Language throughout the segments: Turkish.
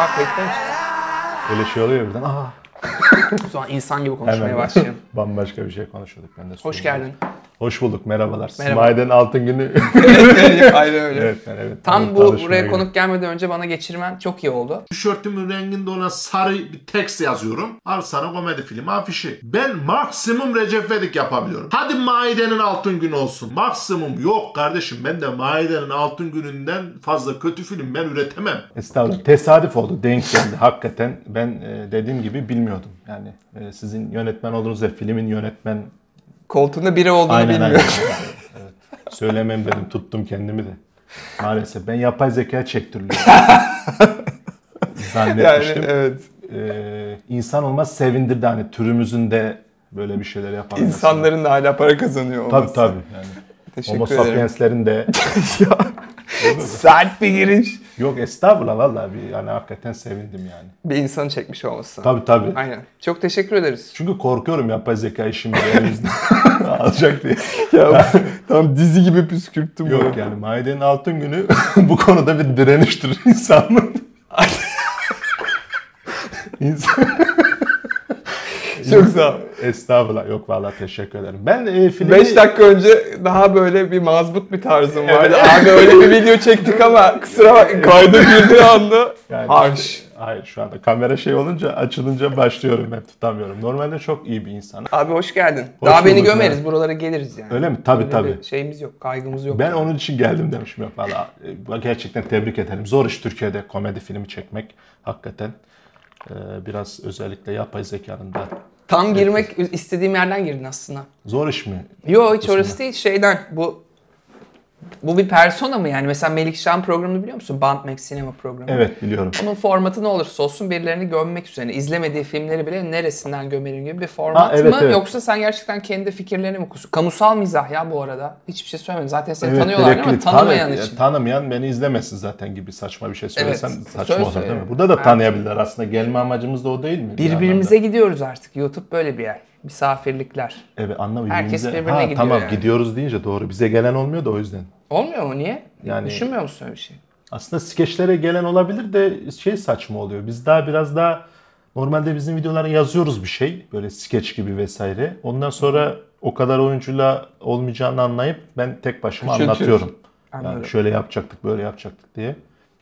Aa kayıttaymış. Öyle şey oluyor birden. Aa. Zaman insan gibi konuşmaya Hemen başlayalım. bambaşka bir şey konuşuyorduk. Ben de Hoş geldin. Hoş bulduk. Merhabalar. Merhaba. Smile'den altın günü. Aynen öyle. evet, ben evet. Tam bu buraya geldim. konuk gelmeden önce bana geçirmen çok iyi oldu. Tişörtümün renginde olan sarı bir tekst yazıyorum. Al sana komedi filmi afişi. Ben maksimum Recep İvedik yapabiliyorum. Hadi Maide'nin altın günü olsun. Maksimum yok kardeşim. Ben de Maide'nin altın gününden fazla kötü film ben üretemem. Estağfurullah. Tesadüf oldu. Denk geldi. Hakikaten ben e, dediğim gibi bilmiyordum. Yani e, sizin yönetmen olduğunuz ve filmin yönetmen Koltuğunda biri olduğunu Aynen aynen. bilmiyorum. evet. Söylemem dedim. Tuttum kendimi de. Maalesef. Ben yapay zeka çektiriliyorum. yani Zannetmiştim. evet. Ee, insan olmaz sevindirdi hani türümüzün de böyle bir şeyler yapan. İnsanların da hala para kazanıyor olması. Tabii tabii. Yani. Teşekkür Homo sapienslerin de ya. Sert bir giriş. Yok estağfurullah vallahi bir yani hakikaten sevindim yani. Bir insanı çekmiş olması. Tabii tabii. Aynen. Çok teşekkür ederiz. Çünkü korkuyorum yapay zeka elimizden alacak diye. ya tam dizi gibi püskürttüm Yok yani Maide'nin altın günü bu konuda bir direniştir insanın. İnsan... Çok sağ ol. Estağfurullah. Yok vallahi teşekkür ederim. Ben e, filmi... 5 dakika önce daha böyle bir mazbut bir tarzım vardı. Evet. Abi öyle bir video çektik ama kusura bakma kayda girdiği anda Yani harş. işte- hayır şu anda kamera şey olunca açılınca başlıyorum ben tutamıyorum. Normalde çok iyi bir insan. Abi hoş geldin. Hoş Daha beni gömeriz. evet. Buralara geliriz yani. Öyle mi? Tabii Öyle tabii. şeyimiz yok. Kaygımız yok. Ben yani. onun için geldim demişim ya valla. e, Gerçekten tebrik ederim. Zor iş Türkiye'de komedi filmi çekmek. Hakikaten. Ee, biraz özellikle yapay zekanın da. Tam girmek istediğim yerden girdin aslında. Zor iş mi? Yo hiç orası değil. Şeyden bu bu bir persona mı yani? Mesela Melikşah programını biliyor musun? Bandmax sinema programı. Evet biliyorum. Onun formatı ne olursa olsun birilerini gömmek üzerine. izlemediği filmleri bile neresinden gömerim gibi bir format Ha, evet, mı? evet. Yoksa sen gerçekten kendi fikirlerini mi kuruyorsun? Kamusal mizah ya bu arada. Hiçbir şey söylemedim. Zaten seni Evet, tanıyorlar ama direkt- tanımayan tanı- için. Tanımayan beni izlemesin zaten gibi saçma bir şey söylesem Evet, saçma söz olur değil mi? söyle. Burada da Evet. tanıyabilirler aslında. Gelme amacımız da o değil mi? Bir Birbirimize anlamda. gidiyoruz artık. YouTube böyle bir yer. Misafirlikler. Evet anlamıyorum. Herkes birbirine Ha, gidiyor Tamam yani. gidiyoruz deyince doğru. Bize gelen olmuyor da o yüzden. Olmuyor mu? Niye? Yani- Düşünmüyor musun öyle bir şey? Aslında skeçlere gelen olabilir de şey saçma oluyor. Biz daha biraz daha normalde bizim videolara yazıyoruz bir şey. Böyle skeç gibi vesaire. Ondan sonra o kadar oyuncuyla olmayacağını anlayıp ben tek başıma Küçültüyorsun. anlatıyorum. Anladım. Yani şöyle yapacaktık, böyle yapacaktık diye.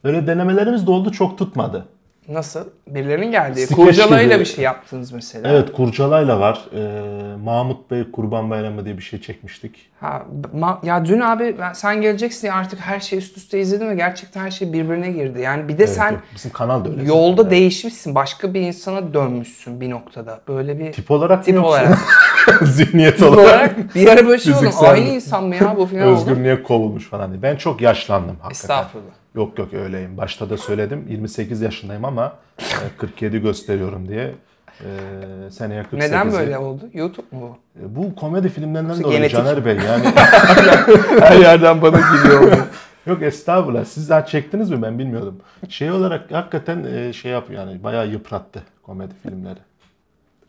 Öyle denemelerimiz de oldu çok tutmadı. Nasıl? Birilerinin geldiği. Skeç Kurcalayla gibi. bir şey yaptınız mesela. Evet Kurcalay'la var. Ee, Mahmut Bey Kurban Bayramı diye bir şey çekmiştik. Ha, ma- ya dün abi ben, sen geleceksin diye artık her şeyi üst üste izledim ve gerçekten her şey birbirine girdi. Yani bir de Evet, sen evet. bizim kanal da öyle. yolda Evet. değişmişsin. Başka bir insana dönmüşsün bir noktada. Böyle bir Tip olarak tip olarak. zihniyet olarak. bir ara böyle şey. Fiziksel Aynı insan mı ya bu falan oldu. Özgürlüğe kovulmuş falan diye. Ben çok yaşlandım hakikaten. Estağfurullah. Yok yok öyleyim. Başta da söyledim. 28 yaşındayım ama e, 47 gösteriyorum diye. E, seneye 48'i. Neden böyle oldu? YouTube mu bu? E, komedi filmlerinden Yoksa dolayı genetik Caner Bey yani. Her yerden bana geliyor. yok estağfurullah. Siz daha çektiniz mi ben bilmiyordum. Şey olarak hakikaten e, şey yapıyor yani bayağı yıprattı komedi filmleri.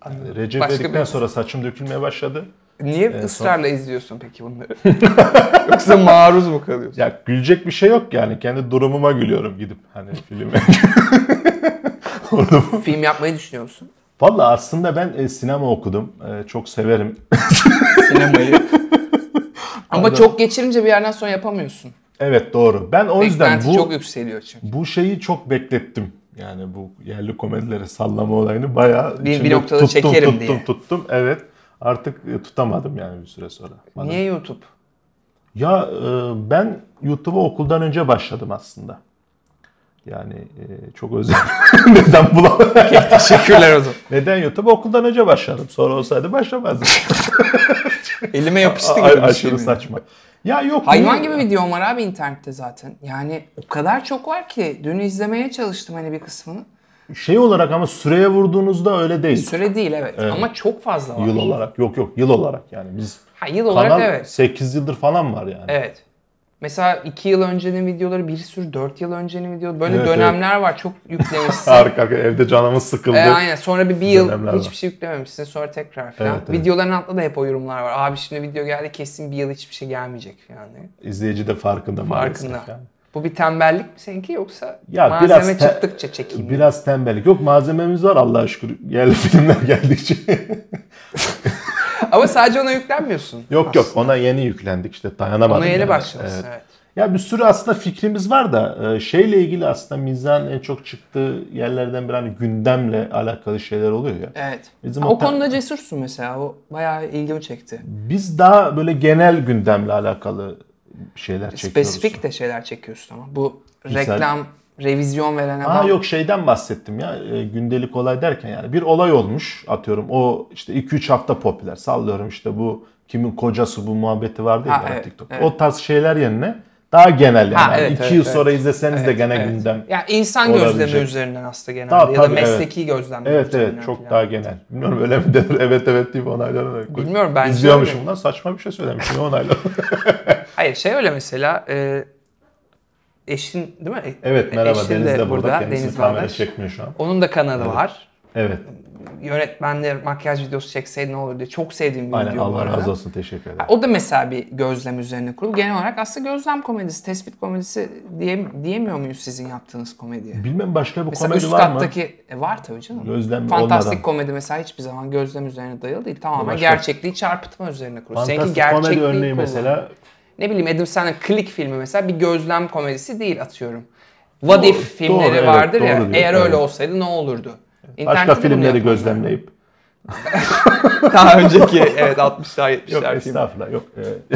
Yani Recep Başka İvedik'ten bir- sonra saçım dökülmeye başladı. Niye son- ısrarla izliyorsun peki bunları? Yoksa maruz mu kalıyorsun? Ya gülecek bir şey yok yani. Kendi durumuma gülüyorum gidip hani filme. Film yapmayı düşünüyor musun? Valla aslında ben e, sinema okudum. E, çok severim. Sinemayı. Ama çok geçirince bir yerden sonra yapamıyorsun. evet doğru. Ben o yüzden Beklenti bu çok yükseliyor çünkü. bu şeyi çok beklettim. Yani bu yerli komedileri sallama olayını bayağı Bir- bir noktada tuttum, çekerim tuttum, diye. tuttum. Evet. Artık e, tutamadım yani bir süre sonra. Bana- Niye YouTube? Ya e, ben YouTube'a okuldan önce başladım aslında. Yani e, çok özel. Neden bulamadım? Teşekkürler o zaman. Neden YouTube'a okuldan önce başladım. Sonra olsaydı başlamazdım. Elime yapıştı A- gibi bir şey aşırı saçma. Ya yok. Hayvan bu- gibi videom var abi internette zaten. Yani o kadar çok var ki. Dün izlemeye çalıştım hani bir kısmını. Şey olarak ama süreye vurduğunuzda öyle değil. Süre değil evet. Evet. Ama çok fazla var. Yıl olarak. Yok yok yıl olarak yani biz Ha, yıl olarak evet. 8 yıldır falan var yani. Evet. Mesela 2 yıl öncenin videoları, bir sürü 4 yıl öncenin videoları. Böyle Evet, dönemler var. Çok yüklemişsin. Harika. Evde canımız sıkıldı. E, aynen. Sonra bir, bir yıl Dönemler var. hiçbir şey yüklememişsin. Sonra tekrar falan. Evet, evet. Videoların altında da hep o yorumlar var. Abi şimdi video geldi kesin bir yıl hiçbir şey gelmeyecek falan diye. İzleyici de farkında. Farkında. Yani. Bu bir tembellik mi seninki yoksa Ya malzeme biraz te- çıktıkça çekeyim mi? Biraz tembellik. Yok malzememiz var Allah'a şükür. Yerli filmler geldikçe. Ama sadece ona yüklenmiyorsun. yok yok ona yeni yüklendik işte dayanamadım. Ona yeni yani. başlamışsın Evet. evet. Ya bir sürü aslında fikrimiz var da e, şeyle ilgili aslında mizahın en çok çıktığı yerlerden bir hani gündemle alakalı şeyler oluyor ya. Evet. Bizim o o ta- konuda cesursun mesela. O bayağı ilgimi çekti. Biz daha böyle genel gündemle alakalı şeyler çekiyoruz. Spesifik de şeyler çekiyorsun ama. Bu Güzel. reklam, revizyon veren adam. yok şeyden bahsettim ya e, gündelik olay derken yani bir olay olmuş atıyorum o işte 2-3 hafta popüler sallıyorum işte bu kimin kocası bu muhabbeti vardı ya Ha, evet, TikTok. evet. O tarz şeyler yerine daha genel yani. Ha, evet, iki evet, yıl evet. sonra izleseniz de Evet, gene evet. gündem. Yani insan olabilecek. gözlemi üzerinden aslında genelde Tabii, ya da tabii, evet. mesleki Evet üzerinden evet çok falan. daha genel. Bilmiyorum öyle mi denir evet evet deyip onaylanır. Bilmiyorum, bence İzliyormuşum lan saçma bir şey söylemişim ne onaylanır. Hayır şey öyle mesela e, eşin değil mi? evet merhaba Eşin Deniz de burada. Kendisi Deniz kamera çekmiyor şu an. Onun da kanalı var. Evet Yönetmenler makyaj videosu çekseydi ne olur diye çok sevdiğim bir aynen video Allah razı olsun teşekkür ederim. O da mesela bir gözlem üzerine kurulu. Genel olarak aslında gözlem komedisi, tespit komedisi diye, diyemiyor muyuz sizin yaptığınız komediye? Bilmem başka bir Mesela komedi üst var mı? kattaki e, var tabii canım. Gözlem Fantastik olmadan. komedi mesela hiçbir zaman gözlem üzerine dayalı değil. Tamamen Başka- gerçekliği çarpıtma üzerine kurulu. Seninki Fantastik komedi gerçekliği örneği kullanıyor. mesela Ne bileyim Adam Sandler Click filmi mesela bir gözlem komedisi değil atıyorum. What Doğru, If filmleri doğru, evet, vardır ya. doğru diyor, Eğer evet. öyle olsaydı ne olurdu? başka İnternette bunu filmleri gözlemleyip Daha önceki evet 60'lar 70'ler Yok filmi. estağfurullah yok. e,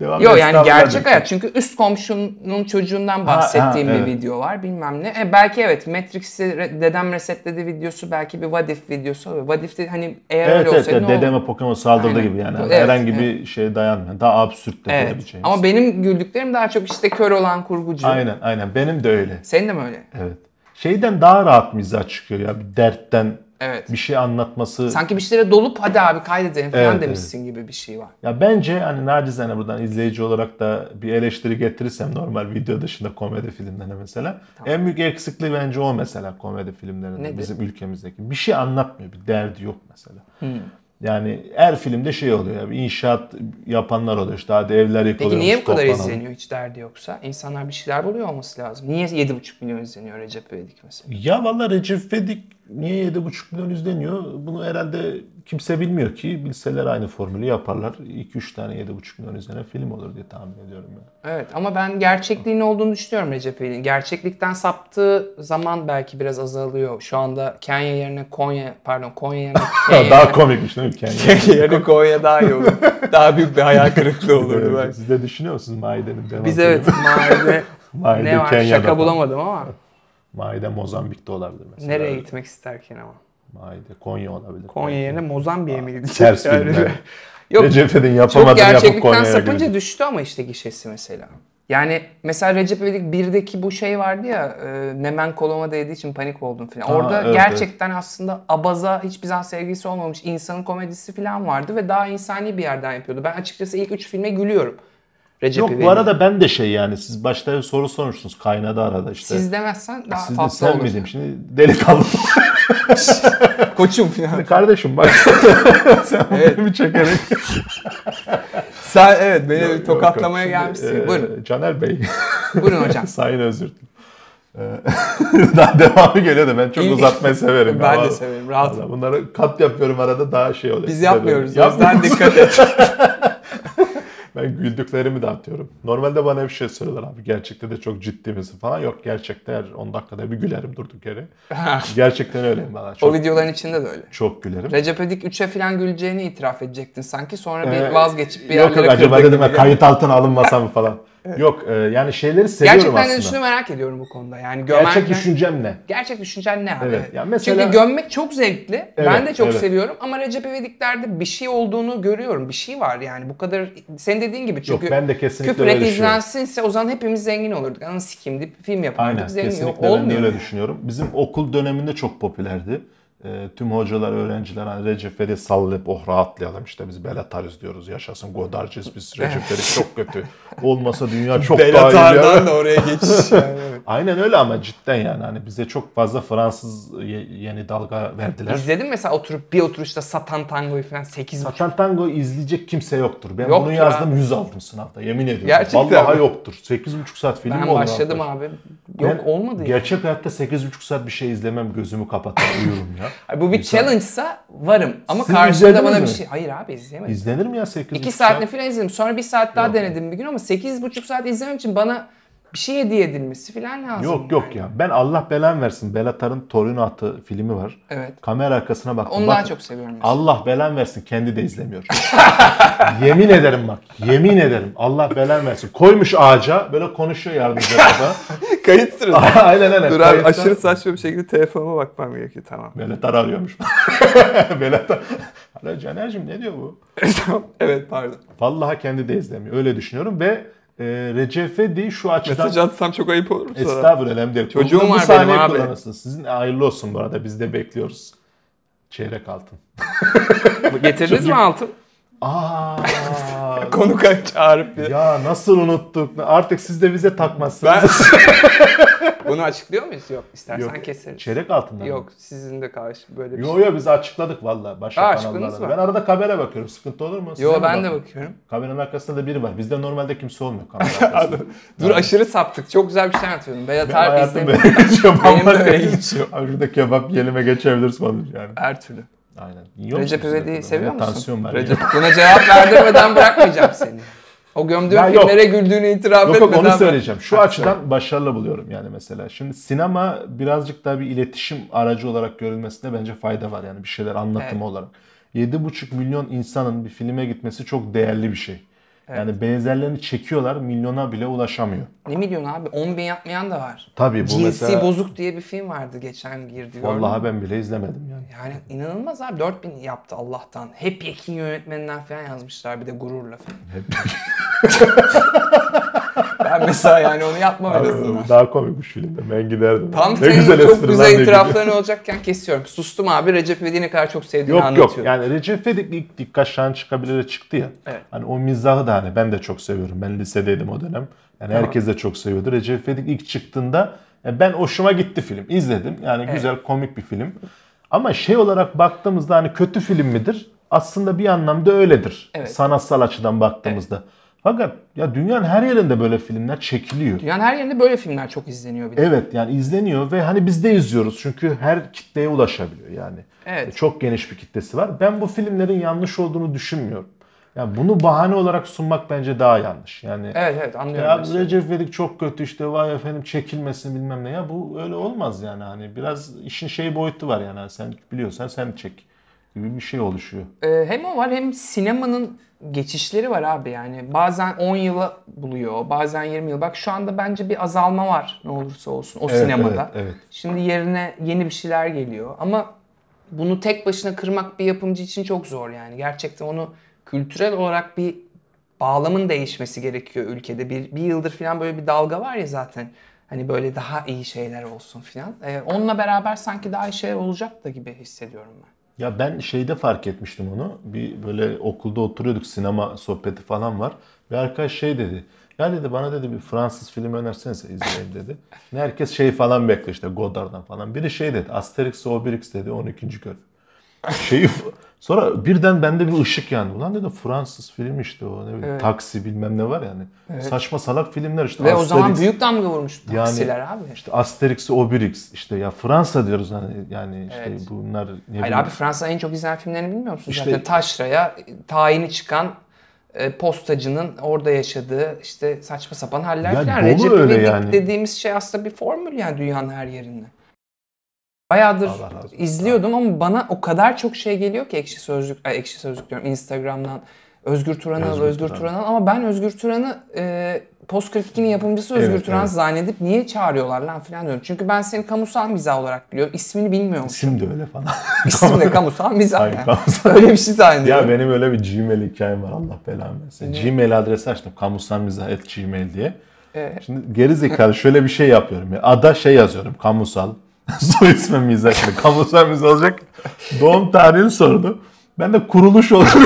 Devam Yok yani gerçek hayat. Çünkü üst komşunun çocuğundan bahsettiğim ha, bir evet. video var bilmem ne. E, belki evet Matrix'i re- dedem resetledi videosu belki bir What If videosu. What If'te hani eğer Evet öyle evet, olsaydı evet dedeme Pokemon saldırdı Aynen. gibi yani. Evet, Herhangi bir şeye dayanmayan. Daha absürt de Evet. olabileceğimiz. Ama benim güldüklerim daha çok işte kör olan kurgucu. Aynen aynen benim de öyle. Senin de mi öyle? Evet. Şeyden daha rahat mizah çıkıyor ya. Bir dertten Evet. bir şey anlatması. Sanki bir şeylere dolup hadi abi kaydedelim falan Evet, demişsin gibi bir şey var. Ya bence hani nacizane buradan izleyici olarak da bir eleştiri getirirsem normal video dışında komedi filmlerine mesela. En büyük eksikliği bence o mesela komedi filmlerinde Nedir? bizim ülkemizdeki. Bir şey anlatmıyor. Bir derdi yok mesela. Hmm. Yani her filmde şey oluyor ya. Bir inşaat yapanlar oluyor işte hadi evler yıkılıyor. Peki niye bu kadar izleniyor hiç derdi yoksa? İnsanlar bir şeyler buluyor olması lazım. Niye 7,5 milyon izleniyor Recep İvedik mesela? Ya valla Recep İvedik niye 7,5 milyon izleniyor? Bunu herhalde kimse bilmiyor ki. Bilseler aynı formülü yaparlar. 2-3 tane 7,5 milyon izlenen film olur diye tahmin ediyorum ben. Evet ama ben gerçekliğin olduğunu düşünüyorum Recep İvedik'in. Gerçeklikten saptığı zaman belki biraz azalıyor. Şu anda Kenya yerine Konya, pardon Konya yerine Kenya. Daha komikmiş değil mi hikaye? Kenya yerine Konya daha iyi olur. daha büyük bir hayal kırıklığı olurdu belki. Siz de düşünüyor musunuz Maide'nin Biz evet Maide Maide ne var Kenya'da şaka falan. bulamadım ama Maide Mozambik'te olabilir mesela. nereye gitmek isterken ama. Maide Konya olabilir. Konya yerine Mozambik'e mi gidecek? Ters Yani-. Yok Recep İvedik'in çok yapamadığını yapıp gerçeklikten Konya'ya sapınca gidecek. düştü ama işte gişesi mesela. Yani mesela Recep İvedik 1'deki bu şey vardı ya e, memen koluma değdiği için panik oldum falan. Ha, Orada evet, gerçekten aslında abaza hiçbir zaman sevgisi olmamış insanın komedisi falan vardı ve daha insani bir yerden yapıyordu. Ben açıkçası ilk üç filme gülüyorum. Recep Yok bu arada ben de şey yani siz başta bir soru sormuşsunuz kaynadı arada işte. Siz demezsen daha Siz de tatlı sen olur. miydin şimdi delikanlı. Koçum falan. Kardeşim bak sen Evet. evet. çekerek. Sen evet beni bir tokatlamaya Yok, yok. gelmişsin. Şimdi, e, Buyurun. Caner Bey. Buyurun hocam. Sayın özür dilerim. Ee, daha devamı geliyor da ben çok İyi. uzatmayı severim. Ben de Vallahi- severim, rahat. Bunları kat yapıyorum arada daha şey oluyor. Biz yapmıyoruz. böyle- O yüzden Yapmıyoruz. dikkat et. Ben güldüklerimi de atıyorum. Normalde bana bir şey söylüyorlar abi. Gerçekte de çok ciddi misin falan. Yok gerçekte her 10 dakikada bir gülerim durduk yere. Gerçekten öyleyim o Çok, videoların içinde de öyle. çok gülerim. Recep İvedik 3'e falan güleceğini itiraf edecektin sanki. Sonra Ee, bir vazgeçip bir Yok yok yerlere acaba dedim ya kayıt altına alınmasa mı falan. Yok e, yani şeyleri seviyorum Gerçekten aslında. düşündüğünü merak ediyorum bu konuda. Yani gömerken... Gerçek düşüncem ne? Gerçek düşüncen ne abi? Evet, ya mesela- Çünkü gömmek çok zevkli. ben Evet, de çok evet. seviyorum ama Recep İvedik'lerde bir şey olduğunu görüyorum. Bir şey var yani bu kadar sen dediğin gibi çünkü Yok ben de kesinlikle küfür et izlensinse o zaman hepimiz zengin olurduk. Anı sikeyim deyip film yapardık. Aynen zengin kesinlikle yok. ben de Olmuyor. öyle düşünüyorum. Bizim okul döneminde çok popülerdi. E, tüm hocalar, öğrenciler hani Recep İvedik sallayıp oh rahatlayalım işte biz Bellatar'ız diyoruz. Yaşasın Godard'cıyız biz. Recep İvedik çok kötü. Olmasa dünya çok daha iyi. Belatar'dan da oraya geçiş. Yani. Aynen öyle ama cidden yani hani bize çok fazla Fransız ye- yeni dalga verdiler. İzledin mesela oturup bir oturuşta Satan Tango'yu falan 8 Satan Tango izleyecek kimse yoktur. Ben Yoktur bunu yazdım abi. 100 aldım sınavda yemin ediyorum. Gerçekten Vallahi mi? yoktur. 8,5 saat film Ben oldu başladım arkadaş. abi. Yok Ben olmadı ya. Gerçek hayatta 8,5 saat bir şey izlemem gözümü kapatıp uyurum ya. Bu bir İnsan- challenge'sa varım. Ama Siz izlediniz bana bir mi? şey... Hayır abi izleyemedim. İzlenir mi ya 8,5 2 saat? saatini falan izledim. Sonra bir saat daha Yok. denedim bir gün ama 8,5 saat izlemem için bana bir şey hediye edilmesi falan lazım. Yok yok ya. Ben Allah belan versin. Bellatar'ın Torino atı filmi var. Evet. Kamera arkasına baktım. Onu Bak, daha çok seviyorum. mesela. Allah belan versin kendi de izlemiyor. yemin ederim bak. Yemin ederim. Allah belan versin. Koymuş ağaca böyle konuşuyor yardımcı baba. Kayıt sırası. aynen aynen. Dur abi Kayıtta- aşırı saçma bir şekilde telefonuma bakmam gerekiyor tamam. Bellatar arıyormuş. Bellatar. Alo Caner'cim ne diyor bu? Tamam, evet pardon. Vallahi kendi de izlemiyor. Öyle düşünüyorum ve e, Recep İvedik şu açıdan... Mesaj atsam çok ayıp olur mu sana? Estağfurullah önemli değil. Çocuğum Bu var sahneyi benim abi. kullanırsınız. Sizin hayırlı olsun bu arada. Biz de bekliyoruz. Çeyrek altın. Getirdiniz mi altın? Aa, Konuk çağırıp bir. ya nasıl unuttuk? Artık siz de bize takmazsınız. Ben... Bunu açıklıyor muyuz? Yok. İstersen Yok. keseriz. Çeyrek altından mı? Yok sizin de karşı böyle bir Yo şey. yo biz açıkladık valla başka Aa, açıkladınız kanallarda. mı? Ben arada kamera bakıyorum. Sıkıntı olur mu? Size Yo mi ben de bakın? bakıyorum. Kameranın arkasında da biri var. Bizde normalde kimse olmuyor kamera arkasında. Dur aşırı saptık. Çok güzel bir şey anlatıyordum. Benim Beyatar hayatım izledim. böyle geçiyor. Benim de öyle geçiyor. şurada kebap yenime geçebiliriz falan yani. Her türlü. Aynen. Yiyor Recep musunuz İvedik'i seviyor musun? Tansiyon var. Recep, buna cevap verdirmeden bırakmayacağım seni. O gömdüğün Ya yok. filmlere güldüğünü itiraf Yok etmeden... yok onu söyleyeceğim. Şu Ha, açıdan başarılı buluyorum yani mesela. Şimdi sinema birazcık daha bir iletişim aracı olarak görülmesine bence fayda var yani bir şeyler anlatımı Evet. olarak. 7,5 milyon insanın bir filme gitmesi çok değerli bir şey. Yani benzerlerini çekiyorlar milyona bile ulaşamıyor. Ne milyon abi? 10 bin yapmayan da var. Tabii bu Cinsi mesela Bozuk diye bir film vardı geçen girdi. vallahi ben bile izlemedim yani. Yani inanılmaz abi 4000 yaptı Allah'tan. Hep Yekin yönetmeninden falan yazmışlar bir de gururla falan. ben mesela yani onu yapmam en azından. Daha komik bir filmde ben giderdim. Tam ne güzel çok güzel itirafların olacakken kesiyorum. Sustum abi Recep İvedik'i ne kadar çok sevdiğini Yok anlatıyorum. yok yani Recep İvedik ilk dikkat şahan çıkabilire çıktı ya. Evet. Hani o mizahı da hani ben de çok seviyorum. Ben lisedeydim o dönem. Yani herkes de çok seviyordu. Recep İvedik ilk çıktığında e, ben hoşuma gitti film. İzledim. Yani güzel komik bir film. Ama şey olarak baktığımızda hani kötü film midir? Aslında bir anlamda öyledir. Evet. Sanatsal açıdan baktığımızda. Fakat ya dünyanın her yerinde böyle filmler çekiliyor. Dünyanın her yerinde böyle filmler çok izleniyor bir de. Evet yani izleniyor ve hani biz de izliyoruz çünkü her kitleye ulaşabiliyor yani. Evet. Çok geniş bir kitlesi var. Ben bu filmlerin yanlış olduğunu düşünmüyorum. Yani bunu bahane olarak sunmak bence daha yanlış. Yani Evet evet anlıyorum. ya. Recep İvedik çok kötü işte vay efendim çekilmesin bilmem ne ya bu öyle olmaz yani hani biraz işin şey boyutu var yani sen biliyorsan sen çek gibi bir şey oluşuyor. Ee, hem o var hem sinemanın geçişleri var abi yani. Bazen 10 yıla buluyor, bazen 20 yıl. Bak şu anda bence bir azalma var ne olursa olsun o Evet, sinemada. evet, evet. Şimdi yerine yeni bir şeyler geliyor ama bunu tek başına kırmak bir yapımcı için çok zor yani. Gerçekten onu kültürel olarak bir bağlamın değişmesi gerekiyor ülkede. Bir, bir yıldır falan böyle bir dalga var ya zaten. Hani böyle daha iyi şeyler olsun falan. Ee, onunla beraber sanki daha iyi şeyler olacak da gibi hissediyorum ben. Ya ben şeyde fark etmiştim onu. Bir böyle okulda oturuyorduk sinema sohbeti falan var. Bir arkadaş şey dedi. Ya dedi bana dedi bir Fransız filmi önersenize izleyeyim dedi. Şimdi herkes şey falan bekliyor işte Godard'dan falan. Biri şey dedi Asterix Obelix dedi 12. görev. Şeyi sonra birden bende bir ışık yandı. Ulan dedim Fransız film işte o ne bileyim taksi bilmem ne var yani. Saçma salak filmler işte. Ve o zaman Asterix- büyük damga vurmuştu Yani- taksiler abi. işte Asterix Obelix işte ya Fransa diyoruz hani yani işte Evet. bunlar ne Hayır bileyim- abi Fransa en çok izlenen filmlerini bilmiyor musun? İşte- Zaten taşraya tayini çıkan e, postacının orada yaşadığı işte saçma sapan haller Ya falan. Recep öyle İvedik yani. dediğimiz şey aslında bir formül yani dünyanın her yerinde. Bayağıdır izliyordum ama bana o kadar çok şey geliyor ki ekşi sözlük, ay, ekşi sözlük diyorum Instagram'dan. Özgür Turan'ı, Özgür Özgür, Turan. Turan'ı ama ben Özgür Turan'ı e, Post 42'nin yapımcısı Özgür Evet, Turan evet. zannedip niye çağırıyorlar lan falan diyorum. Çünkü ben seni kamusal mizah olarak biliyorum. İsmini bilmiyorum. İsim de öyle falan. İsim de kamusal mizah yani. kamusal. Öyle bir şey zannediyorum. ya benim öyle bir Gmail hikayem var Allah belamı versin. Gmail adresi açtım kamusalmizah@gmail diye. Evet. Şimdi geri zekalı şöyle bir şey yapıyorum ya. Ada şey yazıyorum kamusal. Soy ismi mizah şimdi. Kamusal mizah olacak. Doğum tarihini sordu. Ben de kuruluş olarak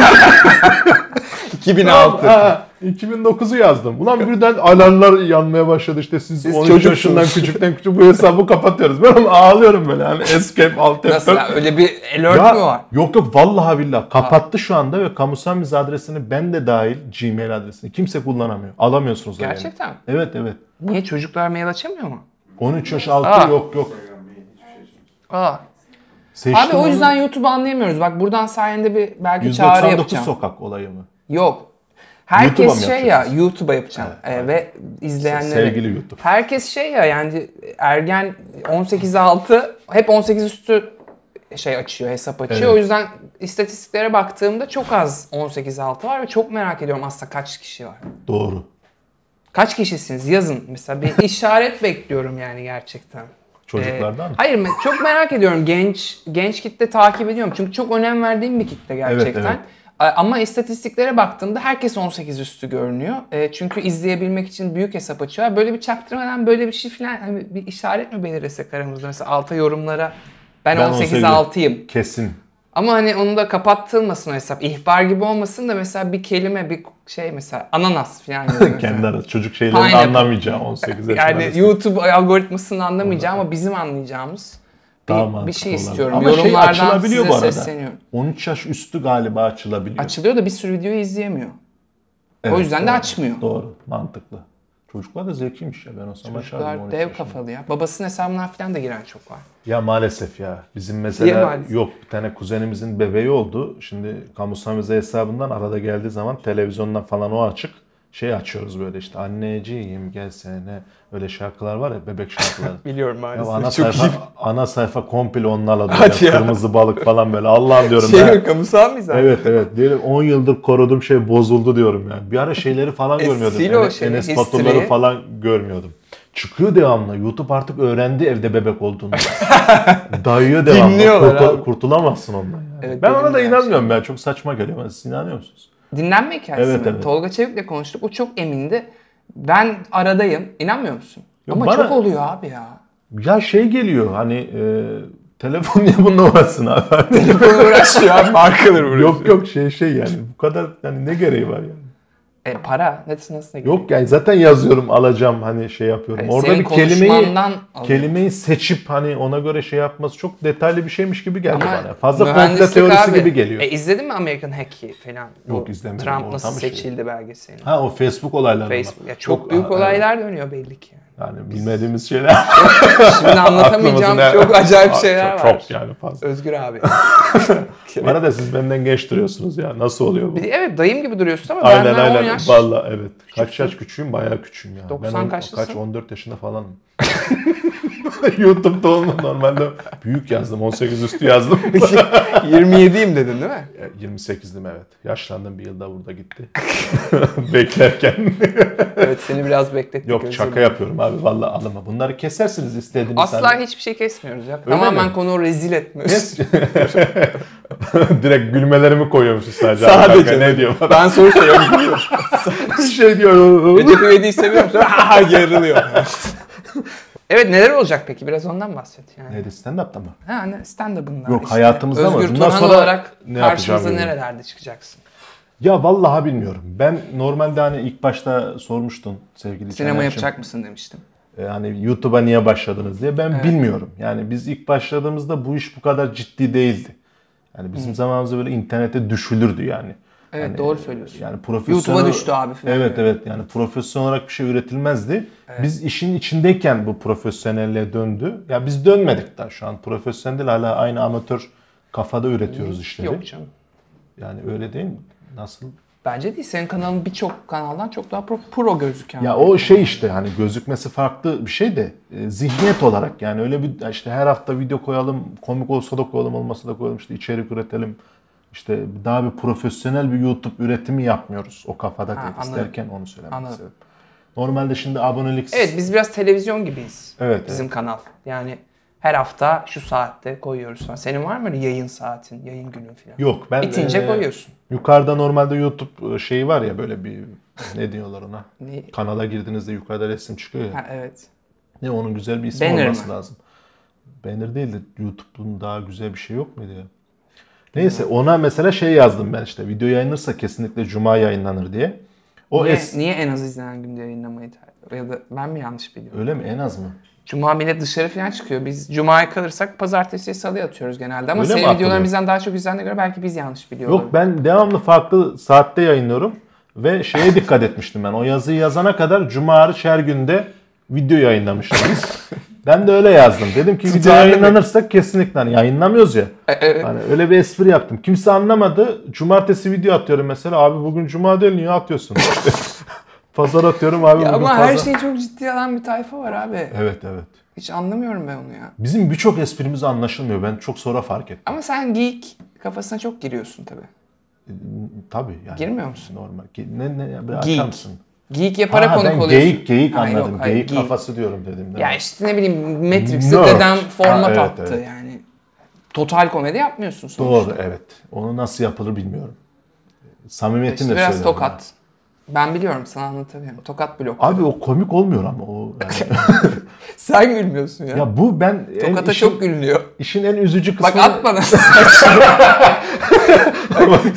2006. Ha, 2009'u yazdım. Ulan birden alarmlar yanmaya başladı işte siz, Siz 13 çocuksunuz. yaşından küçükten küçük bu hesabı kapatıyoruz. Ben onu ağlıyorum böyle hani escape alt Nasıl ya? Öyle bir alert Ya, mi var? Yok yok vallahi billahi kapattı şu anda ve kamusal mizah adresini ben de dahil Gmail adresini kimse kullanamıyor. Alamıyorsunuz da yani. Gerçekten mi? Evet evet. Niye çocuklar mail açamıyor mu? 13 yaş altı Aa. yok yok. Aa. Seçtim Abi o yüzden YouTube'u anlayamıyoruz. Bak buradan sayende bir belki çağrı 199 yapacağım. sokak olayı mı? Yok. Herkes şey ya YouTube'a yapacağım. Ee, ve izleyenlere. Sevgili YouTube. Herkes şey ya yani ergen 18 altı hep 18 üstü şey açıyor, hesap açıyor. Evet. O yüzden istatistiklere baktığımda çok az 18 altı var ve çok merak ediyorum aslında kaç kişi var. Doğru. Kaç kişisiniz? Yazın. Mesela bir işaret bekliyorum yani gerçekten. Çocuklardan Ee, mı? Hayır çok merak ediyorum genç genç kitle takip ediyorum çünkü çok önem verdiğim bir kitle gerçekten. evet. A- Ama istatistiklere baktığımda herkes 18 üstü görünüyor. E, çünkü izleyebilmek için büyük hesap açıyorlar. Böyle bir çaktırmadan böyle bir şey falan hani bir işaret mi belirlesek aramızda mesela alta yorumlara ben, Ben 18 18'im. altıyım. Kesin. Ama hani onu da kapattırmasın hesap. İhbar gibi olmasın da mesela bir kelime bir şey mesela ananas falan. Kendi arası çocuk şeylerini Pineapple. anlamayacağım 18 yaş Yani arası. YouTube algoritmasını anlamayacağım ama bizim anlayacağımız bir, Daha bir şey istiyorum. Ama şey Yorumlardan açılabiliyor size bu arada. sesleniyorum. 13 yaş üstü galiba açılabiliyor. Açılıyor da bir sürü videoyu izleyemiyor. Evet, o yüzden de doğru. açmıyor. Doğru. Mantıklı. Çocuklar da zevkliymiş ya ben o açardım Çocuklar 13 dev yaşında. kafalı ya. Babasının hesabından falan da giren çok var. Ya maalesef ya. Bizim mesela yok bir tane kuzenimizin bebeği oldu. Şimdi mizah hesabından arada geldiği zaman televizyondan falan o açık. Şey açıyoruz böyle işte anneciğim gelsene öyle şarkılar var ya bebek şarkıları. Biliyorum ya maalesef. ana çok sayfa iyi. ana sayfa komple onlarla dolu. Ya. ya. Kırmızı balık falan böyle. Allah'ım diyorum Şey ben. kamusal mizah? Evet evet. Diyelim 10 yıldır koruduğum şey bozuldu diyorum yani. Bir ara şeyleri falan E, görmüyordum. sil o Enes, şeyi, Enes. Batur'ları falan görmüyordum. Çıkıyor devamlı. YouTube artık öğrendi evde bebek olduğunu. Dayıyor devamlı. Dinliyorlar Kurtul- abi. kurtulamazsın ondan yani. Evet, ben ona da inanmıyorum ben. Çok saçma geliyor. Siz inanıyor musunuz? Dinlenme hikayesi Evet, mi? evet. Tolga Çevik'le konuştuk. O çok emindi. Ben aradayım. İnanmıyor musun? Yok, Ama bana- çok oluyor abi ya. Ya şey geliyor hani e, telefon niye bununla uğraşsın abi? Telefon uğraşmıyor abi. Markalar uğraşıyor. yok yok şey şey yani. Bu kadar yani ne gereği var yani? E, para. Nasıl nasıl Yok yani zaten yazıyorum alacağım hani şey yapıyorum. Yani Orada senin bir kelimeyi konuşmandan alıyor. kelimeyi seçip hani ona göre şey yapması çok detaylı bir şeymiş gibi geldi Ama bana. Fazla mühendislik teorisi abi. gibi geliyor. E, izledin mi American Hack'i falan? Yok, izlemedim. Trump nasıl şey. seçildi belgeseli. ha o Facebook olayları. Facebook. Ya çok, büyük ha, olaylar dönüyor belli ki. Yani. Bilmediğimiz şeyler. Şimdi anlatamayacağım çok acayip şeyler çok, var. Çok yani fazla. Özgür abi. Bana da siz benden genç duruyorsunuz ya. Nasıl oluyor bu? Bir de evet dayım gibi duruyorsun ama Aynen benden 10 aynen. yaş. Vallahi evet. Kaç yaş küçüğüm? Bayağı küçüğüm ya. 90 ben on- kaçlısın? Kaç 14 yaşında falanım. YouTube'da olmam normalde büyük yazdım. 18 üstü yazdım. 27'yim dedin değil mi? 28'dim evet. Yaşlandım bir yılda burada gitti. Beklerken. Evet seni biraz beklettik. Yok özür şaka yapıyorum abi vallahi alınma. Bunları kesersiniz istediğiniz Asla halde. hiçbir şey kesmiyoruz ya. Öyle Tamamen mi? konu rezil etmiyoruz. Direkt gülmelerimi koyuyormuşuz sadece. Sadece. Ne diyor bana? Ben soru soruyorum. şey diyor. Recep İvedik'i seviyorum. Ha ha yarılıyor. Evet neler olacak peki? Biraz ondan bahset yani. Neydi stand-up'ta mı? Ha, ne stand-up'ından Yok, hayatımızda mı? Özgür Turhan sonra olarak ne karşımıza yani? nerelerde çıkacaksın? Ya vallahi bilmiyorum. Ben normalde hani ilk başta sormuştun sevgili Sinema Caner'cim. yapacak mısın demiştim. E, Hani YouTube'a niye başladınız diye. Ben bilmiyorum. Yani biz ilk başladığımızda bu iş bu kadar ciddi değildi. Yani bizim zamanımızda böyle internete düşülürdü yani. Evet Yani, doğru söylüyorsun. Yani profesyonel... YouTube'a düştü abi falan. Evet evet yani profesyonel olarak bir şey üretilmezdi. Biz işin içindeyken bu profesyonelliğe döndü. Ya biz dönmedik daha şu an. Profesyonel değil hala aynı amatör kafada üretiyoruz işleri. Yok canım. Yani öyle değil mi? Nasıl? Bence değil. Senin kanalın birçok kanaldan çok daha pro, pro gözüken. Ya o şey işte hani gözükmesi farklı bir şey de e, zihniyet olarak yani öyle bir işte her hafta video koyalım, komik olsa da koyalım, olmasa da koyalım işte içerik üretelim. İşte daha bir profesyonel bir YouTube üretimi yapmıyoruz. O kafada Ha, değil. anladım. İsterken onu söylemek Anladım. istedim. Normalde şimdi abonelik Evet biz biraz televizyon gibiyiz. Evet, Bizim kanal. Yani her hafta şu saatte koyuyoruz falan. Senin var mı öyle yayın saatin, yayın günün falan? yok. Ben Bitince e, koyuyorsun. Yukarıda normalde YouTube şeyi var ya böyle bir ne diyorlar ona? Ne? Kanala girdiğinizde yukarıda resim çıkıyor ya. Ha, evet. Ne onun güzel bir ismi Banner olması mı? lazım. Banner değil de YouTube'un daha güzel bir şey yok muydu ya? Neyse ona mesela şey yazdım ben işte. Video yayınlanırsa kesinlikle cuma yayınlanır diye. O Niye, es niye en az izlenen günde yayınlamayı tercih Ya da ben mi yanlış biliyorum? öyle mi en az mı? Cuma millet dışarı falan çıkıyor. Biz Cuma'ya kalırsak pazartesi salı atıyoruz genelde. Ama Öyle mi senin atılıyor? videoların bizden daha çok izlendiğine göre belki biz yanlış biliyor Yok ben devamlı farklı saatte yayınlıyorum ve şeye dikkat etmiştim ben. O yazıyı yazana kadar cuma hariç her günde video yayınlamışlarız. ben de öyle yazdım. Dedim ki video yayınlanırsa kesinlikle hani yayınlamıyoruz ya. E, evet. Hani öyle bir espri yaptım. Kimse anlamadı. Cumartesi video atıyorum mesela. Abi bugün cuma değil niye atıyorsun? Pazar atıyorum abi Ya ama pazar. her şeyi çok ciddiye alan bir tayfa var abi. Evet evet. Hiç anlamıyorum ben onu ya. Bizim birçok esprimiz anlaşılmıyor. Ben çok sonra fark ettim. Ama sen geek kafasına çok giriyorsun tabii. Tabii yani. Girmiyor musun? Normal. Ne ne bir Geek. açar mısın? Geek yaparak Ha, konuk oluyorsun. geyik geyik Hayır, anladım. hayır, geyik geek. kafası diyorum dedim. Ya işte ne bileyim Matrix'te Nerd. dedem format Ha, evet, attı evet. yani. Total komedi yapmıyorsun sonuçta. Doğru evet. Onu nasıl yapılır bilmiyorum. Samimiyetimle İşte biraz söylüyorum. tokat. Ben biliyorum sana anlatamıyorum. Tokat blok. Abi o komik olmuyor ama o yani. Sen gülmüyorsun ya. ya bu ben en Tokata işin, çok gülünüyor. işin en üzücü kısmı Bak at bana.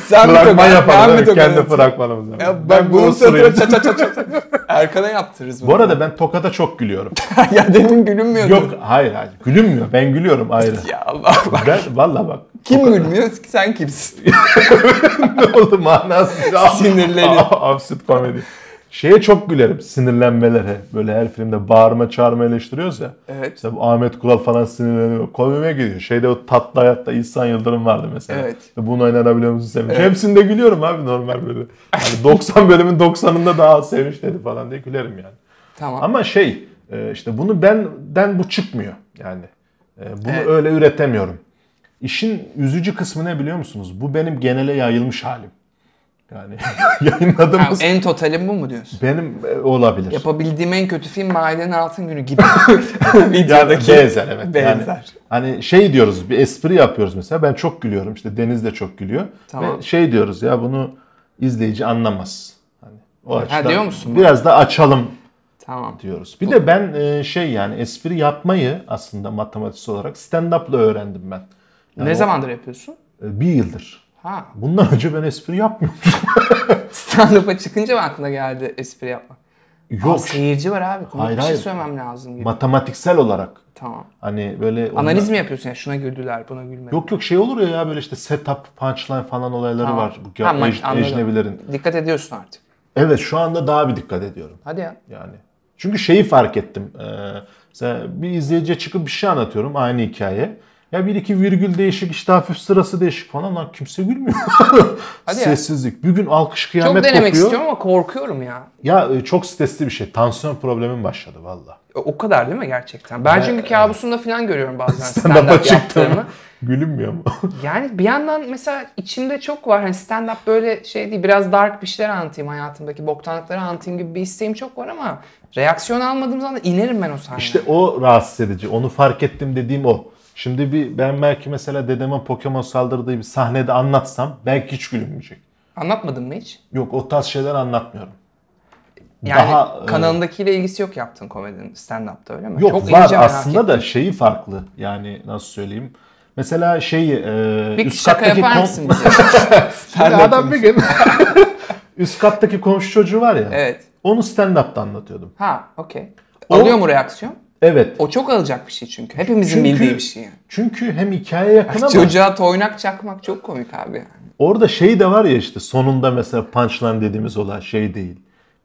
Sen fragman tokat, ben yapalım. mi Kendi atayım? fragmanımızda. ya ben bak bu bunun ısırayım. sırtına çat çat çat çat. Erkan'a yaptırırız bunu. Bu arada ben tokata çok gülüyorum. ya demin gülünmüyordu. Yok hayır hayır. Gülünmüyor. Ben gülüyorum ayrı. Ya Allah bak. ben valla bak. Kim gülmüyor? Sen kimsin? ne oldu manası? Sinirleri. Absürt komedi. Şeye çok gülerim sinirlenmelere. Böyle her filmde bağırma çağırma eleştiriyoruz ya. Evet. İşte bu Ahmet Kural falan sinirleniyor. Komime gidiyor. Şeyde o tatlı hayatta İhsan Yıldırım vardı mesela. Evet. Ve Buna inanabiliyor musun Sevinç? Evet. Hepsinde gülüyorum abi normal böyle. Hani 90 bölümün 90'ında daha Sevinç dedi falan diye gülerim yani. Tamam. Ama şey e, işte bunu benden bu çıkmıyor yani. E, Bunu Evet. öyle üretemiyorum. İşin üzücü kısmı ne biliyor musunuz? Bu benim genele yayılmış halim. Yani yayınladığımız en totalin bu mu diyorsun? benim e, olabilir. Yapabildiğim en kötü film Mahallenin Altın Günü gibi. Yani Videodaki. benzer evet. Yani Benzer. hani şey diyoruz bir espri yapıyoruz mesela ben çok gülüyorum işte Deniz de çok gülüyor Tamam. ve şey diyoruz ya bunu izleyici anlamaz. Hani o açıdan diyor musun? Biraz da açalım Tamam. diyoruz. Bir de ben e, şey yani espri yapmayı aslında matematiksel olarak stand-up'la öğrendim ben. Yani ne o- zamandır yapıyorsun? e, Bir yıldır. Ha. Bundan önce ben espri yapmıyordum. Stand-up'a çıkınca mı aklına geldi espri yapmak? Yok. seyirci var abi. Komik Hayır, bir şey söylemem lazım gibi. Matematiksel olarak. tamam. Hani böyle... Analiz onlar- mi yapıyorsun ya? Şuna güldüler, buna gülmedi. Yok yok şey olur ya ya böyle işte setup, punchline falan olayları Tamam. var. Bu ma- anladım. ecnebilerin. Dikkat ediyorsun artık. Evet şu anda daha bir dikkat ediyorum. Hadi ya. Yani. Çünkü şeyi fark ettim. Ee, mesela bir izleyiciye çıkıp bir şey anlatıyorum aynı hikaye. Ya bir iki virgül değişik işte hafif sırası değişik falan lan kimse gülmüyor. Hadi ya. Sessizlik. Bir gün alkış Çok kıyamet denemek kopuyor. istiyorum ama korkuyorum ya. Ya e, çok stresli bir şey. Tansiyon problemim başladı valla. O- O kadar değil mi gerçekten? Ben çünkü kabusumda falan görüyorum bazen stand-up yaptığımı. Gülünmüyor mu? Yani bir yandan mesela içimde çok var. Hani stand-up böyle şey değil. Biraz dark bir şeyler anlatayım hayatımdaki. Boktanlıkları anlatayım gibi bir isteğim çok var ama reaksiyon almadığım zaman inerim ben o sahneye. İşte o rahatsız edici. Onu fark ettim dediğim o. Şimdi bir ben belki mesela dedeme Pokemon saldırdığı bir sahnede anlatsam belki hiç gülünmeyecek. Anlatmadın mı hiç? Yok o tarz şeyler anlatmıyorum. Yani Daha, e, kanalındakiyle ilgisi yok yaptığın komedinin stand-up'ta öyle mi? Yok Çok var aslında ettim. da şeyi farklı. Yani nasıl söyleyeyim? Mesela şeyi e, Bir üst şaka yapar kom- mısın bize? Şimdi adam bir gün üst kattaki komşu çocuğu var ya. evet. Onu stand-up'ta anlatıyordum. Ha okey. O- Alıyor mu reaksiyon? Evet. O çok alacak bir şey çünkü. Hepimizin Çünkü- bildiği bir şey yani. Çünkü hem hikaye yakın ama Çocuğa toynak çakmak çok komik abi yani. orada şey de var ya işte sonunda mesela punchline dediğimiz olay şey değil.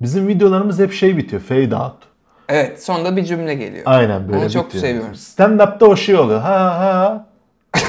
Bizim videolarımız hep şey bitiyor. Fade out. Evet sonunda bir cümle geliyor. Aynen böyle Onu çok bitiyor. seviyorum. Stand-up'ta o şey oluyor. Ha ha.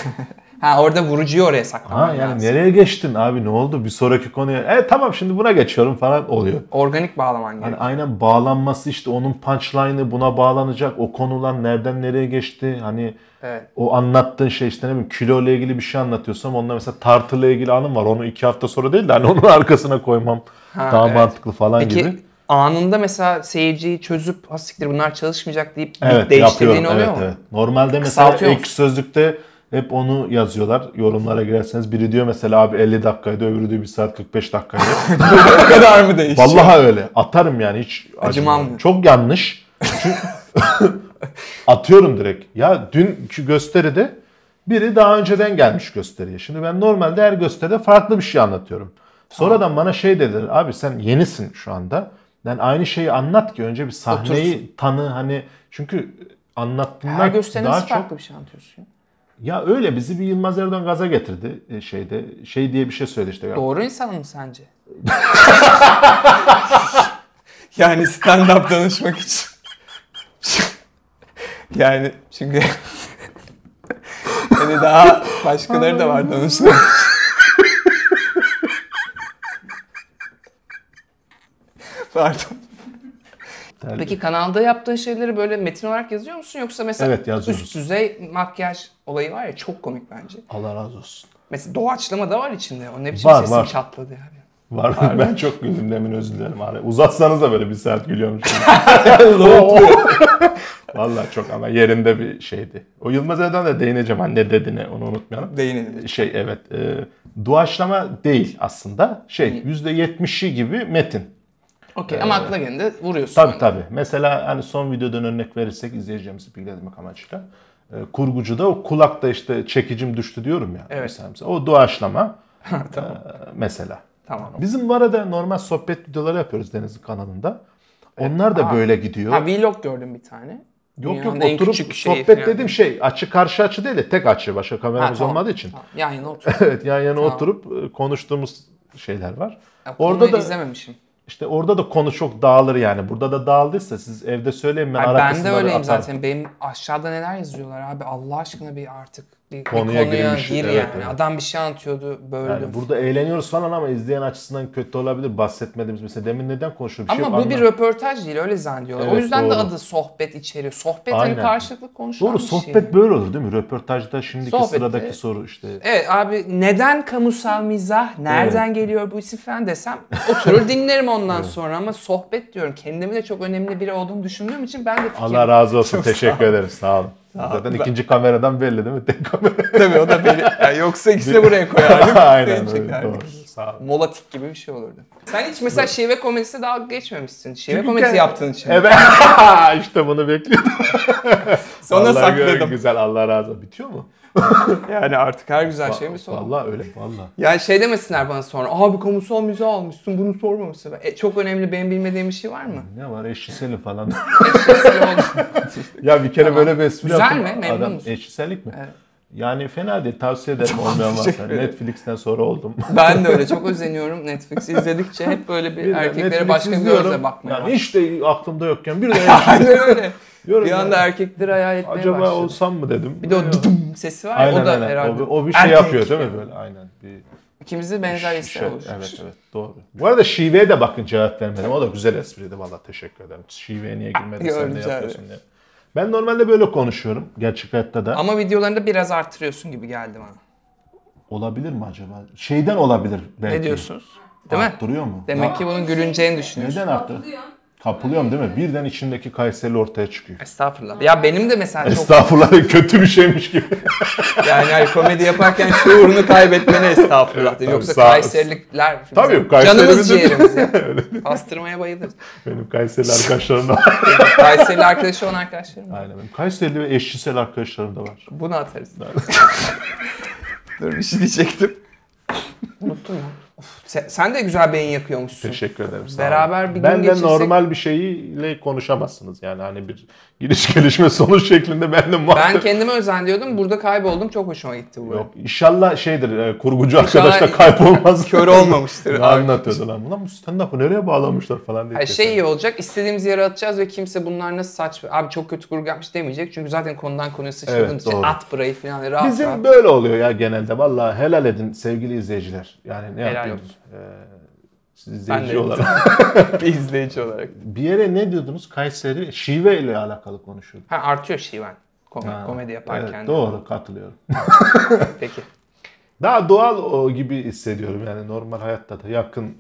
Ha orada vurucuyu oraya saklaman Ha yani lazım. nereye geçtin abi ne oldu? Bir sonraki konuya. E tamam şimdi buna geçiyorum falan oluyor. Organik bağlaman Hani gerekiyor. aynen bağlanması işte onun punchline'ı buna bağlanacak. O konular nereden nereye geçti? Hani Evet. o anlattığın şey işte ne bileyim kilo ile ilgili bir şey anlatıyorsam onda mesela tartıyla ilgili anım var. Onu iki hafta sonra değil de hani onun arkasına koymam Ha, daha evet. mantıklı falan Peki gibi. anında mesela seyirciyi çözüp ha siktir bunlar çalışmayacak deyip Evet değiştirdiğin yapıyorum. oluyor Evet, mu? evet. Normalde mesela ek sözlükte hep onu yazıyorlar. Yorumlara girerseniz biri diyor mesela abi 50 dakikaydı öbürü diyor 1 saat 45 dakikaydı. o kadar mı değişiyor? Vallahi öyle. Atarım yani hiç Acımam? Çok yanlış. Çünkü, Atıyorum direkt. Ya dünkü gösteride biri daha önceden gelmiş gösteriye. Şimdi ben normalde her gösteride farklı bir şey anlatıyorum. Sonradan bana şey dediler. Abi sen yenisin şu anda. Yani aynı şeyi anlat ki önce bir sahneyi tanı hani çünkü anlattığında Her gösteriniz daha çok farklı bir şey anlatıyorsun. Ya öyle bizi bir Yılmaz Erdoğan gaza getirdi e, şeyde. Şey diye bir şey söyledi işte. Doğru insan mı sence? yani stand-up danışmak için. yani çünkü hani daha başkaları da var danışmak. Pardon. Peki kanalda yaptığın şeyleri böyle metin olarak yazıyor musun yoksa mesela Evet, yazıyoruz. üst düzey makyaj olayı var ya çok komik bence. Allah razı olsun. Mesela doğaçlama da var içinde. O ne biçim Var, sesim var. çatladı yani. Var ben çok güldüm demin özür dilerim. Abi. Uzatsanız da böyle bir saat gülüyormuş. Vallahi çok ama yerinde bir şeydi. O Yılmaz Erdoğan da değineceğim hani ne dediğine onu unutmayalım. Değinelim. Şey evet e, doğaçlama değil aslında. Şey %70'i gibi metin. Okey ama aklına geldi vuruyorsun. Tabii hani. tabii. Mesela hani son videodan örnek verirsek izleyeceğimizi bilgilendirmek amacıyla. E, kurgucuda o kulakta işte çekicim düştü diyorum ya. Evet. Mesela, mesela o doğaçlama tamam. e, mesela. Tamam. Bizim bu arada normal sohbet videoları yapıyoruz Deniz'in kanalında. Onlar da Aa. böyle gidiyor. Ha vlog gördüm bir tane. yok Dünyanın yok oturup sohbet falan. dediğim şey açı karşı açı değil de tek açı başka kameramız Ha, tamam. olmadığı için. Tamam. Yan yana otur. evet yan yana Tamam. oturup e, konuştuğumuz şeyler var. Ya, Orada da izlememişim. İşte orada da konu çok dağılır yani. Burada da dağıldıysa siz evde söyleyin ben Hayır, ara ben de öyleyim atarım. zaten. Benim aşağıda neler yazıyorlar abi. Allah aşkına bir artık bir bir Konuya konuya, girmiş, gir evet, yani. evet. Adam bir şey anlatıyordu böyle. Yani burada eğleniyoruz falan ama izleyen açısından kötü olabilir. Bahsetmediğimiz mesela demin neden konuşuyor bir şey Ama bu bir anlam- röportaj değil öyle zannediyorlar. o Evet, yüzden de doğru. adı sohbet içeriyor. Sohbet hani Aynen. karşılıklı konuşulan Doğru bir şey. sohbet böyle olur değil mi? Röportajda şimdiki Sohbette- sıradaki soru işte. Evet abi neden kamusal mizah, nereden geliyor bu isim falan desem oturur dinlerim ondan sonra ama sohbet diyorum. Kendimi de çok önemli biri olduğumu düşündüğüm için ben de fikir... Allah razı olsun. Çok Teşekkür ederim. Sağ olun. Zaten Ben- ikinci kameradan belli değil mi? Tek kamera. Tabii o da beni. Yani yoksa ikisi de buraya koyardım. Aynen öyle. Doğru. Sağ olun. Molatik gibi bir şey olurdu. Sen hiç mesela şive komedisi dalga geçmemişsin. Şive Çünkü komedisi ke- yaptığın için. Evet. işte bunu bekliyordum. Sonra Vallahi sakladım. Güzel Allah razı olsun. Bitiyor mu? Yani artık her güzel şeyin bir sonu. Vallahi öyle. Vallahi. Yani şey demesinler bana sonra. Abi kamusal mizah almışsın bunu sormamışsın. E, çok önemli benim bilmediğim bir şey var mı? Ne var eşcinsellik falan. Mesela oldu. ya bir kere Tamam. böyle bir espri Güzel yaptım. mi? Memnun Adam, musun? Eşcinsellik mi? Evet. Yani fena değil. Tavsiye ederim olmayan varsa. Netflix'ten sonra oldum. ben de öyle çok özeniyorum Netflix izledikçe hep böyle bir Birden erkeklere Netflix başka bir gözle bakmaya Yani hiç de aklımda yokken bir de Aynen öyle. Diyorum Bir ya, anda erkekleri hayal etmeye Acaba başladım. olsam mı dedim. Bir de o dıdım sesi var ya Aynen o da aynen. herhalde. O, o bir şey erkek yapıyor değil mi yani. böyle? Aynen. Bir İkimiz de benzer hisler şey, oluşmuş. Evet evet doğru. Bu arada şiveye de bakın cevap vermedim. O da güzel espriydi valla teşekkür ederim. Şiveye niye girmedin sen ne yapıyorsun diye. Ben normalde böyle konuşuyorum gerçek hayatta da. Ama videolarında biraz artırıyorsun gibi geldi bana. Olabilir mi acaba? Şeyden olabilir belki. Ne diyorsunuz? Değil mi? Arttırıyor mu? Demek ki bunun gülüneceğini düşünüyorsun. Neden arttı? Kapılıyorum değil mi? Birden içindeki Kayserili ortaya çıkıyor. Estağfurullah. Ya benim de mesela çok Estağfurullah kötü bir şeymiş gibi. yani hani komedi yaparken şuurunu kaybetmene estağfurullah. Evet, Yoksa sağ- Kayserilikler Tabii, bizim Kayseri canımız bizim- ciğerimiz ya. Pastırmaya bayılırız. Benim Kayserili arkadaşlarım da var. Kayserili arkadaşı olan arkadaşlarım var. Aynen benim Kayserili ve eşcinsel arkadaşlarım da var. Bunu atarız. Dur bir şey diyecektim. Unuttum ya. Of, sen, sen de güzel beyin yakıyormuşsun. Teşekkür ederim. sağ Beraber bir gün Benden geçirsek- normal bir şeyle konuşamazsınız. Yani hani bir giriş gelişme sonuç şeklinde benimle muhabbet. Ben kendime özendiyordum. Burada kayboldum. Çok hoşuma gitti bu. Yok inşallah şeydir e, kurgucu arkadaş da İnşallah kaybolmaz. kör olmamıştır. Ne anlatıyordu lan? Ulan bu stand-up'ı nereye bağlamışlar falan diye. Ay şey iyi olacak. istediğimiz yere atacağız ve kimse bunlar nasıl saçma. Abi çok kötü kurgu yapmış demeyecek. Çünkü zaten konudan konuya sıçradığımız Evet, için doğru. at burayı falan. Rahat Bizim rahat. böyle oluyor ya genelde. Vallahi helal edin sevgili izleyiciler. Yani ne Helal yapayım? Ee, siz izleyici olarak. bir izleyici olarak. bir yere ne diyordunuz? Kayseri şive ile alakalı konuşuyorduk. Ha artıyor şiven. Kom- Ha, komedi yaparken. evet, doğru katılıyorum. Peki. Daha doğal o gibi hissediyorum yani normal hayatta da yakın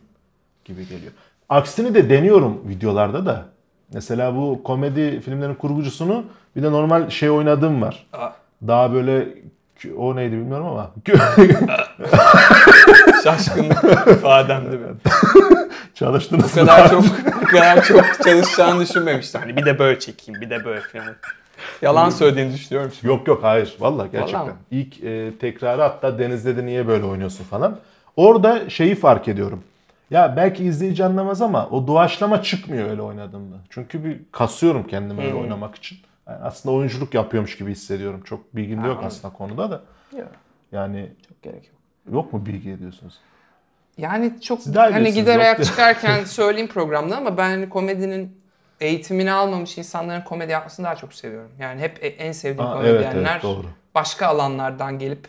gibi geliyor. Aksini de deniyorum videolarda da. Mesela bu komedi filmlerin kurgucusunu bir de normal şey oynadığım var. Aa, Daha böyle o neydi bilmiyorum ama şaşkınlık ifademde benim. çalıştınız. Bu kadar çok bu kadar çok çalışacağını düşünmemiştim. Hani bir de böyle çekeyim, bir de böyle falan. Yalan söylediğini düşünüyorum şimdi. Yok yok hayır. Vallahi gerçekten. Vallahi mi? İlk e, tekrarı hatta Deniz'de de niye böyle oynuyorsun falan. Orada şeyi fark ediyorum. Ya belki izleyici anlamaz ama o doğaçlama çıkmıyor öyle oynadığımda. Çünkü bir kasıyorum kendimi öyle Hmm. oynamak için. Yani aslında oyunculuk yapıyormuş gibi hissediyorum. Çok bilgim de yok anladım. aslında konuda da. Yok, Yani çok gerek yok. Yok mu bilgi ediyorsunuz? Yani çok Siz hani gider ayak çıkarken söyleyeyim programda ama ben hani komedinin eğitimini almamış insanların komedi yapmasını daha çok seviyorum. Yani hep e- en sevdiğim Aa, evet, komedyenler evet, doğru. başka alanlardan gelip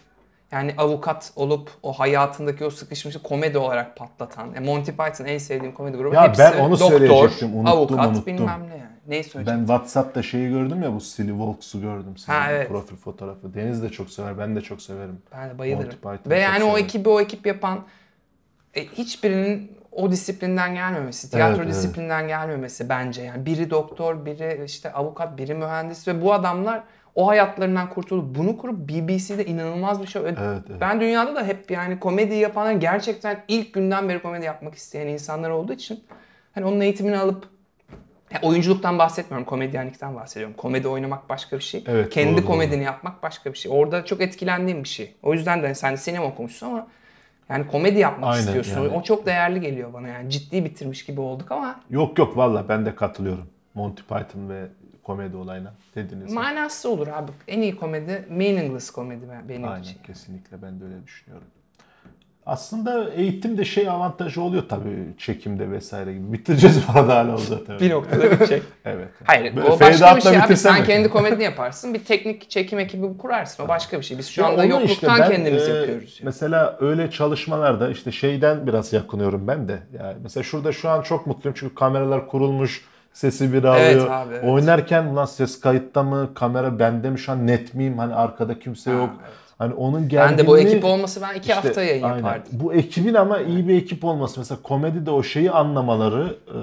yani avukat olup o hayatındaki o sıkışmışı komedi olarak patlatan. Yani Monty Python en sevdiğim komedi grubu. Ya Hepsi ben onu doktor, söyleyecektim, unuttum, avukat unuttum. bilmem ne yani. Neyi söyleyecektim? Ben WhatsApp'ta şeyi gördüm ya bu Silly Walks'u gördüm. Sizin Ha, evet. profil fotoğrafı. Deniz de çok sever. Ben de çok severim. Ben de bayılırım. Ve yani o severim. ekibi o ekip yapan e, hiçbirinin o disiplinden gelmemesi, tiyatro Evet, evet. disiplinden gelmemesi bence. Yani biri doktor, biri işte avukat, biri mühendis ve bu adamlar o hayatlarından kurtulup bunu kurup BBC'de inanılmaz bir şey. Evet, evet. Ben dünyada da hep yani komedi yapanlar gerçekten ilk günden beri komedi yapmak isteyen insanlar olduğu için hani onun eğitimini alıp ya oyunculuktan bahsetmiyorum, komedyenlikten bahsediyorum. Komedi oynamak başka bir şey. Evet, Kendi doğru, doğru. komedini yapmak başka bir şey. Orada çok etkilendiğim bir şey. O yüzden de hani sen sinema okumuşsun ama yani komedi yapmak Aynen, istiyorsun. yani. O çok değerli geliyor bana yani. Ciddi bitirmiş gibi olduk ama Yok yok valla ben de katılıyorum. Monty Python ve komedi olayına dediniz. manası olur abi. En iyi komedi meaningless komedi ben- benim Aynen için. kesinlikle ben de öyle düşünüyorum. Aslında eğitimde şey avantajı oluyor tabii çekimde vesaire gibi. Bitireceğiz bu arada hala o zaten. Bir noktada bitecek. Evet. Hayır Böyle o başka bir şey abi. Sen kendi komedini yaparsın. Bir teknik çekim ekibi kurarsın. O başka bir şey. Biz şu Ya anda yokluktan işte ben, kendimiz e, yapıyoruz. yani. Mesela öyle çalışmalarda işte şeyden biraz yakınıyorum ben de. Yani mesela şurada şu an çok mutluyum çünkü kameralar kurulmuş. Sesi bir alıyor. Evet abi, evet. Oynarken ulan ses kayıtta mı? Kamera bende mi şu an net miyim? Hani arkada kimse yok. evet. Hani onun Ben gerginliği... de bu ekip olması ben iki İşte, hafta yayın aynen. yapardım. Bu ekibin ama iyi bir ekip olması. Mesela komedide o şeyi anlamaları e,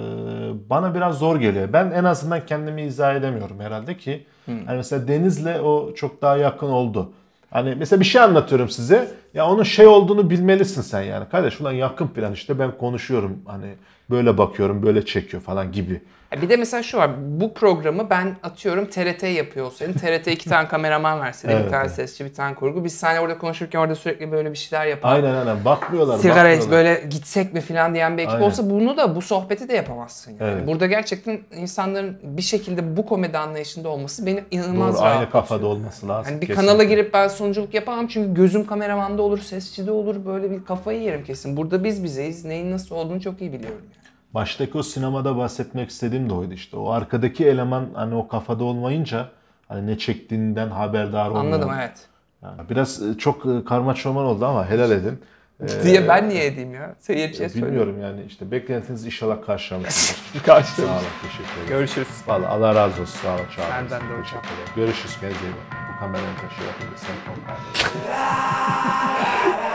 bana biraz zor geliyor. Ben en azından kendimi izah edemiyorum herhalde ki. Hmm. Hani mesela Deniz'le o çok daha yakın oldu. Hani mesela bir şey anlatıyorum size. Ya onun şey olduğunu bilmelisin sen yani. Kardeş ulan yakın plan işte ben konuşuyorum. Hani böyle bakıyorum böyle çekiyor falan gibi. Bir de mesela şu var. Bu programı ben atıyorum TRT yapıyor olsaydım. TRT iki tane kameraman verseydi. Evet, bir tane sesçi, bir tane kurgu. Biz seninle orada konuşurken orada sürekli böyle bir şeyler yapan. Aynen aynen bakmıyorlar. Sigara iç, bakmıyorlar. böyle gitsek mi falan diyen bir ekip Aynen. olsa bunu da bu sohbeti de yapamazsın. Yani. Evet. Burada gerçekten insanların bir şekilde bu komedi anlayışında olması beni inanılmaz Doğru, aynı kafada olması lazım. Yani bir kesinlikle. kanala girip ben sunuculuk yapamam çünkü gözüm kameramanda olur, sesçide olur. Böyle bir kafayı yerim kesin. Burada biz bizeyiz. Neyin nasıl olduğunu çok iyi biliyorum. Yani. Baştaki o sinemada bahsetmek istediğim de oydu işte. O arkadaki eleman hani o kafada olmayınca hani ne çektiğinden haberdar olmuyor. Anladım evet. Yani biraz e, çok e, karma çorman oldu ama helal edin. Ee, Diye ben niye edeyim ya? Seyirciye söylüyorum. Bilmiyorum yani işte beklentiniz inşallah karşılamışsınız. Karşılamışsın. sağ olun teşekkür ederim. Görüşürüz. Vallahi Allah razı olsun sağ olun çağırdığınız Senden de hocam. Görüşürüz kendinize iyi bakın. Bu kameranın taşı yapınca sen.